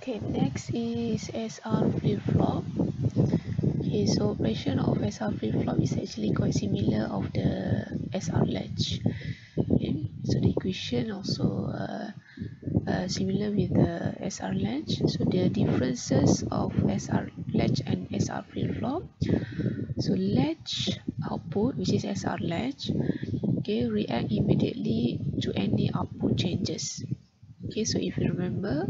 okay next is SR flip-flop. Okay so operation of SR flip-flop is actually quite similar of the SR latch. Okay so the equation also uh, uh, similar with the SR latch. So the differences of SR latch and SR flip-flop. So latch output which is SR latch okay react immediately to any output changes okay so if you remember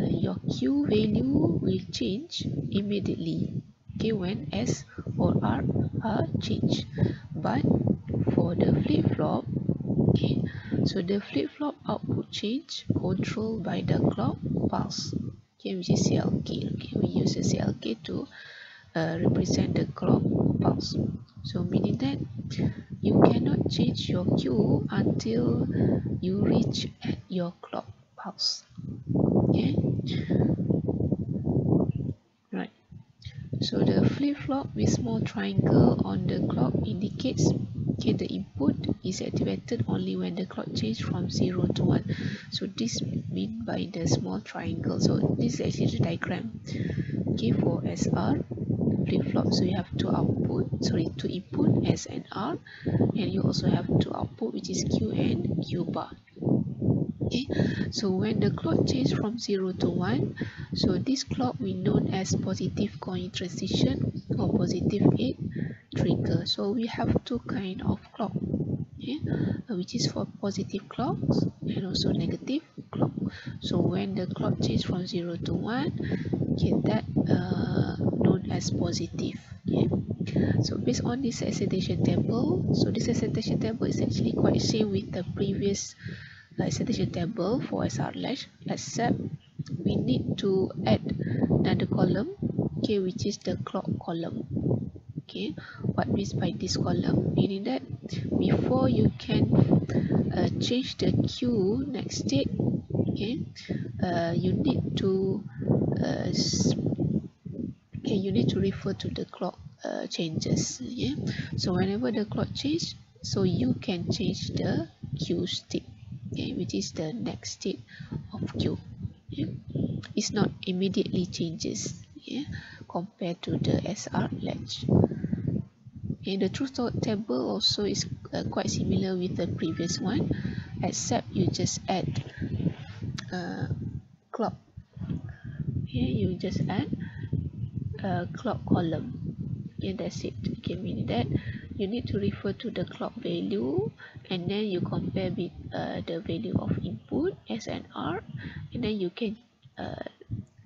uh, your q value will change immediately. Okay when s or r are changed. But for the flip-flop okay so the flip-flop output change controlled by the clock pulse. Okay which is clk okay we use the clk to uh, represent the clock pulse. So meaning that you cannot change your q until you reach at your clock pulse. Okay right. So the flip-flop with small triangle on the clock indicates okay the input is activated only when the clock change from 0 to 1 so this mean by the small triangle. So this is actually the diagram. Okay for SR flip-flop so you have two output sorry two input S and R. And you also have two output which is Q and Q bar okay so when the clock change from 0 to 1 so this clock we known as positive coin transition or positive 8 trigger. So we have two kind of clock okay uh, which is for positive clocks and also negative clock. So when the clock change from 0 to 1 okay that uh, known as positive so based on this excitation table so this excitation table is actually quite same with the previous excitation table for SR latch except we need to add another column okay which is the clock column. Okay what means by this column? Meaning that before you can uh, change the q next state okay uh, you need to uh, okay you need to refer to the clock uh, changes yeah so whenever the clock change so you can change the q state okay, which is the next state of Q. Yeah. It's not immediately changes yeah, compared to the SR latch. And the truth table also is uh, quite similar with the previous one, except you just add uh, clock. Here you just add a clock column. Yeah, that's it. Okay, meaning that you need to refer to the clock value and then you compare with uh, the value of input S and R and then you can uh,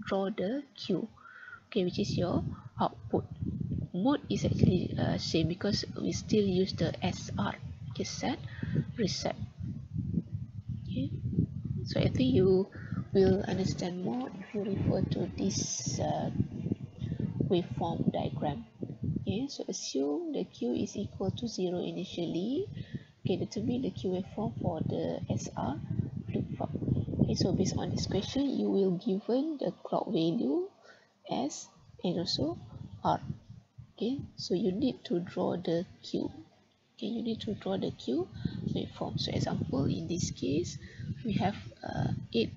draw the Q okay which is your output. Mode is actually uh, same because we still use the SR okay set reset. Okay so I think you will understand more if you refer to this uh, waveform diagram okay so assume the q is equal to 0 initially. Okay determine the q waveform for the sr flip-flop okay so based on this question you will given the clock value s and also r. Okay so you need to draw the q. Okay you need to draw the q waveform so example in this case we have uh, 8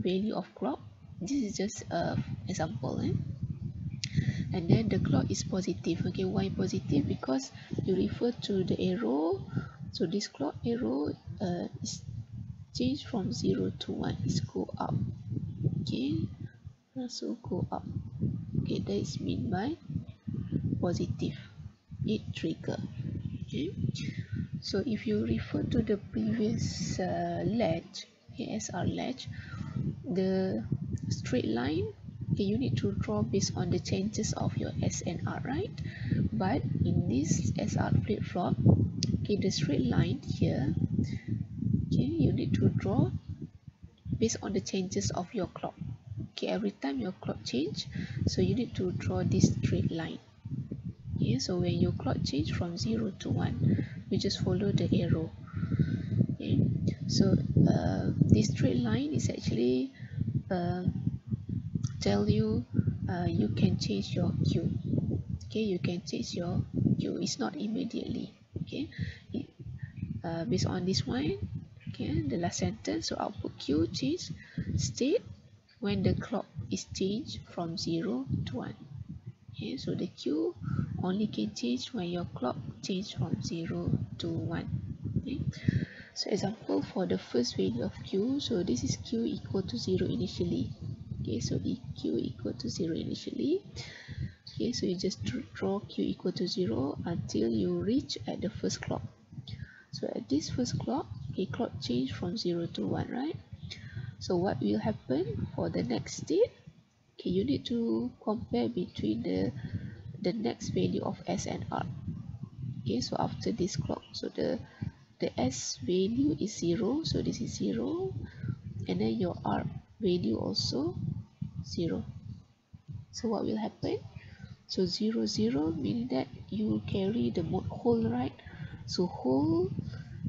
value of clock. This is just a example eh? And then the clock is positive. Okay why positive because you refer to the arrow. So this clock arrow uh, is changed from 0 to 1 is go up. Okay so go up. Okay that is mean by positive. It trigger. Okay so if you refer to the previous uh, latch ASR latch the straight line okay you need to draw based on the changes of your SNR right? But in this SR flip-flop okay the straight line here okay you need to draw based on the changes of your clock. Okay every time your clock change so you need to draw this straight line. Okay so when your clock change from 0 to 1 you just follow the arrow. Okay so uh, this straight line is actually uh, tell you uh, you can change your q okay you can change your q it's not immediately. Okay uh, based on this one okay the last sentence. So output q change state when the clock is changed from 0 to 1 okay so the q only can change when your clock change from 0 to 1 okay so example for the first value of q so this is q equal to 0 initially okay so q equal to 0 initially. Okay so you just draw q equal to 0 until you reach at the first clock. So at this first clock a clock change from 0 to 1 right? So what will happen for the next state? Okay you need to compare between the the next value of s and r. Okay so after this clock so the the s value is 0 so this is 0 and then your r value also 0 so what will happen? So 0 0 meaning that you carry the mode whole right? So whole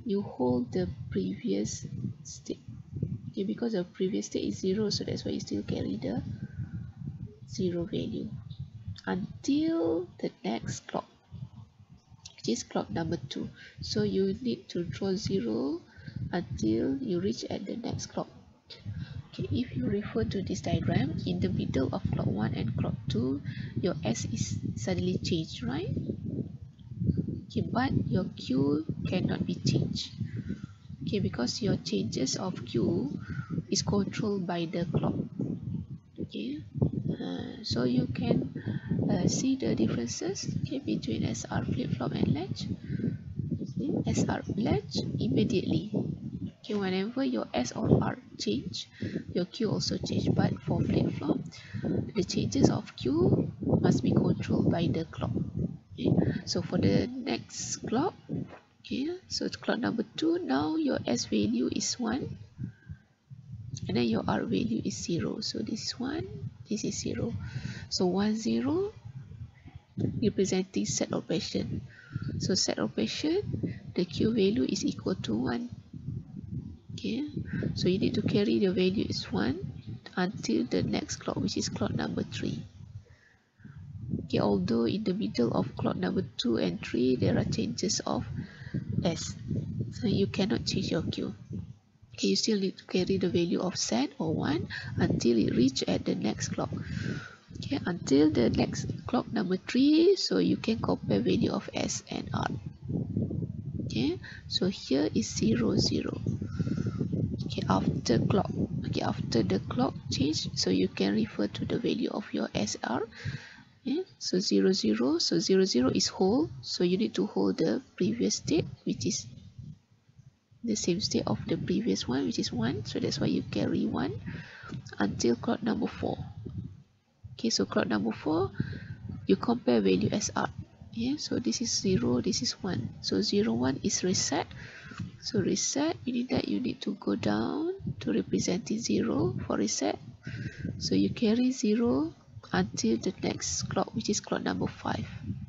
you hold the previous state. Okay because the previous state is 0 so that's why you still carry the 0 value. Until the next clock. Which is clock number 2 so you need to draw 0 until you reach at the next clock okay if you refer to this diagram in the middle of clock 1 and clock 2 your s is suddenly changed right? Okay but your q cannot be changed. Okay because your changes of q is controlled by the clock. Okay uh, so you can uh, see the differences okay between SR flip-flop and latch. Okay, SR latch immediately. Okay whenever your S or R change. Your Q also change but for flip-flop the changes of Q must be controlled by the clock. Okay? So for the next clock okay so it's clock number two now your s value is 1 and then your r value is 0 so this is 1 this is 0 so 1 0 representing set operation so set operation the q value is equal to 1 okay so you need to carry the value is 1 until the next clock which is clock number 3 okay although in the middle of clock number 2 and 3 there are changes of s. So you cannot change your q. Okay you still need to carry the value of set or 1 until it reach at the next clock. Okay until the next clock number 3 so you can compare value of s and r. Okay so here is 0 0 okay after clock okay after the clock change so you can refer to the value of your sr yeah so 0 0 so 0 0 is whole so you need to hold the previous state which is the same state of the previous one which is 1 so that's why you carry 1 until clock number 4 okay so clock number 4 you compare value as r. Yeah so this is 0 this is 1 so 0 1 is reset so reset meaning that you need to go down to represent 0 for reset. So you carry 0 until the next clock which is clock number 5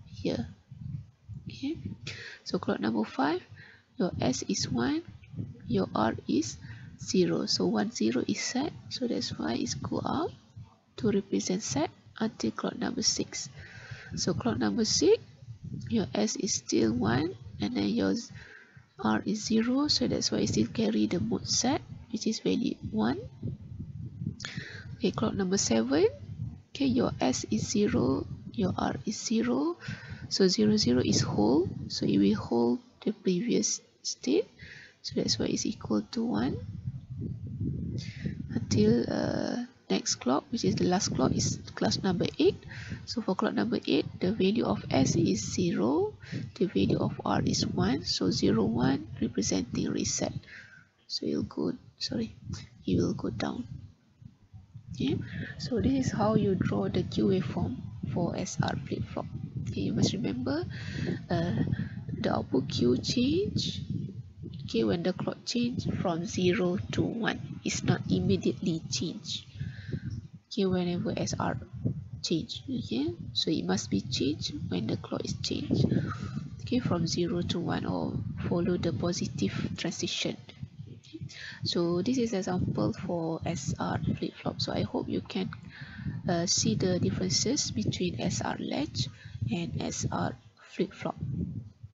here. Okay. So clock number 5 your s is 1 your r is 0 so one zero is set. So that's why it's go up to represent set until clock number 6 so clock number 6 your s is still 1 and then your r is 0 so that's why you still carry the mode set which is value 1 okay clock number 7 okay your s is 0 your r is 0 so 0 0 is whole so it will hold the previous state. So that's why it's equal to 1 until uh, next clock which is the last clock is class number 8 so for clock number 8 the value of s is 0 the value of r is 1 so 0 1 representing reset. So you'll go sorry you will go down. Okay? So this is how you draw the q waveform for sr flip-flop okay you must remember uh, the output q change okay when the clock change from 0 to 1 it's not immediately change okay whenever sr change okay? So it must be changed when the clock is changed. Okay from 0 to 1 or follow the positive transition. So this is example for SR flip-flop. So I hope you can uh, see the differences between SR latch and SR flip-flop